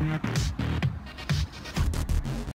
Yeah.